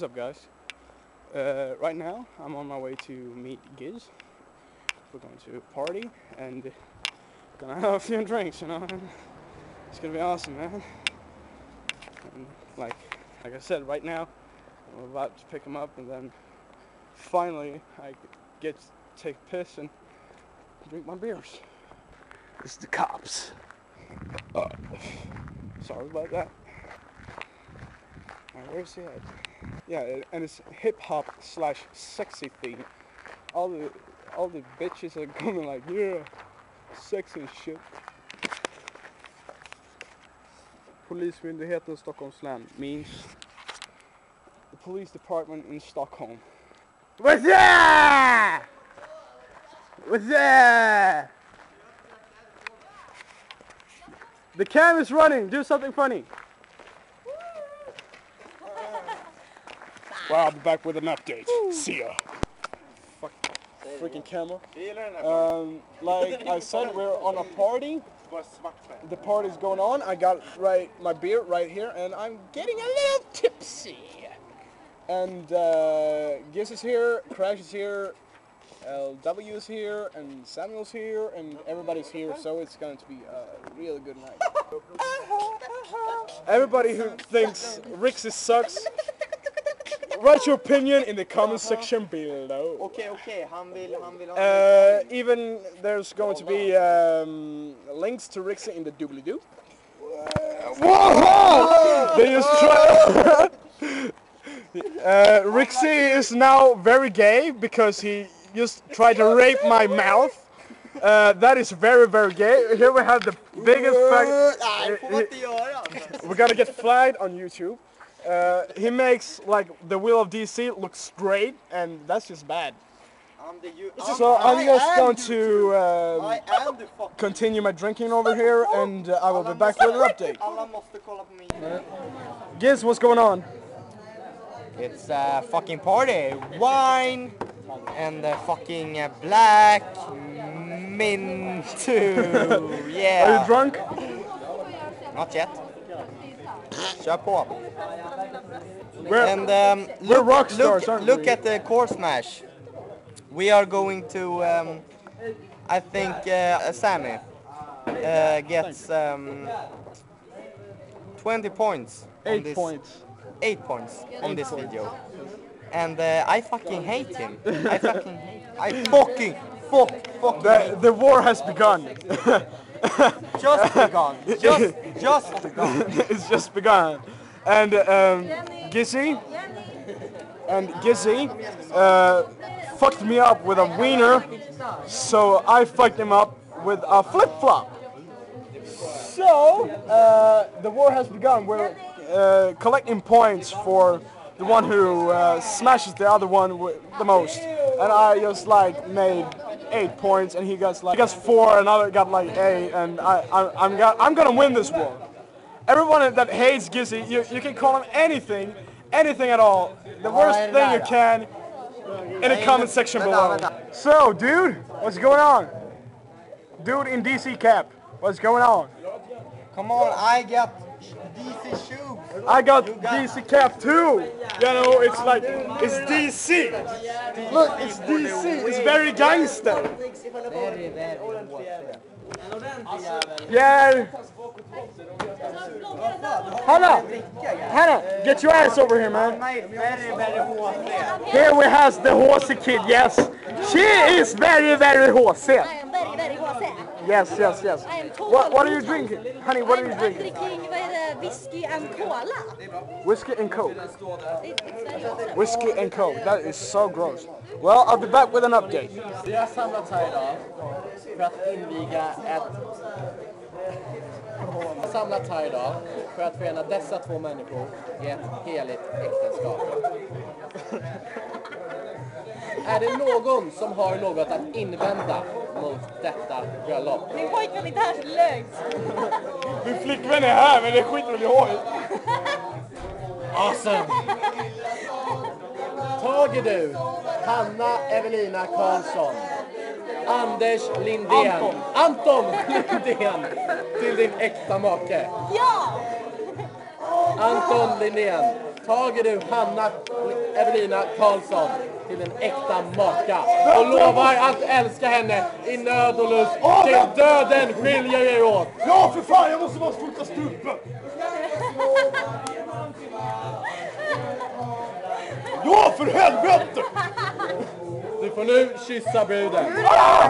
guys. Uh, right now, I'm on my way to meet Giz. We're going to a party and gonna have a few drinks, you know. It's gonna be awesome, man. And like, like I said, right now, I'm about to pick him up, and then finally I get to take piss and drink my beers. It's the cops. Uh, sorry about that. Alright, where's he at? Yeah, and it's hip hop slash sexy theme. All the all the bitches are coming like, yeah, sexy shit. Polismyndigheten Stockholms län means the police department in Stockholm. What's that? What's that? The cam is running. Do something funny. Well, I'll be back with an update. See ya. Fuck. Freaking camera. Um, like I said, we're on a party. The party's going on. I got right my beer right here, and I'm getting a little tipsy. And uh, Giz is here, Crash is here, LW is here, and Samuel's here, and everybody's here. So it's going to be a really good night. Everybody who thinks Rixie sucks, write your opinion in the comment section below. Okej, okej, han vill, han vill. Uh, even there's going to be um, links to Rixie in the doobly doo. Whoa! They just try. uh, Rixie is now very gay because he just tried to rape my mouth. Uh, that is very, very gay. Here we have the biggest fact. får man inte göra alltså. We're gonna get flagged on YouTube. Uh, he makes like the wheel of DC look straight, and that's just bad. I'm the you... So I'm I just going to um, I am the fucking... continue my drinking over here, and uh, I will be back with an update. Alla måste kolla på min... Giz, what's going on? It's a fucking party. Wine and the fucking uh, black mint too. yeah. Are you drunk? Not yet. På. We're, And um, We're look, rock stars, look, look at the core smash. We are going to, um, I think uh, Sammy uh, gets um, 20 points. eight this, points. 8 points on this video. And uh, I fucking hate him. I fucking hate him. I fucking, fuck, fuck. The, the war has begun. Just begun. Just, just begun. it's just begun. And um, Gizzy and Gizzy uh, fucked me up with a wiener, so I fucked him up with a flip flop. So uh, the war has begun. We're uh, collecting points for the one who uh, smashes the other one the most, and I just like made eight points, and he got like he got four, and I got like eight, and I, I I'm got, I'm gonna win this war. Everyone that hates Gizzy, you, you can call him anything, anything at all. The oh, worst thing you can in the comment section below. So, dude, what's going on? Dude in DC cap, what's going on? Come on, I got DC. I got DC cap too. You know, it's like it's DC. Look, it's DC. It's very gangster. Yeah. Hannah, Hannah, get your ass over here, man. Here we have the horsey kid. Yes, she is very, very horsey. I am very, very HC. Yes, yes, yes. I am total What, what are you drinking, honey? What are you I'm, I'm drinking? drinking vad whiskey and cola. Whiskey and coke. It, it's very awesome. Whiskey and coke. That is so gross. Well, I'll be back with an update. Vi har samlats här idag för att inviga ett... Vi har samlats här idag för att förena dessa två människor i ett heligt äktenskap. Är det någon som har något att invända mot detta bröllop? Min pojkvän är inte här så det är lugnt. Min flickvän är här, men det skiter väl i hoj. Awesome! Tager du Hanna Evelina Karlsson, Anders Lindén, Anton. Anton Lindén till din äkta make? Ja! Anton Lindén, tager du Hanna Evelina Karlsson till en äkta maka och lovar att älska henne i nöd och lust till döden skiljer er åt. Ja, för fan, jag måste bara fota strupen! Ja, för helvete! Du får nu kyssa bruden. Ah!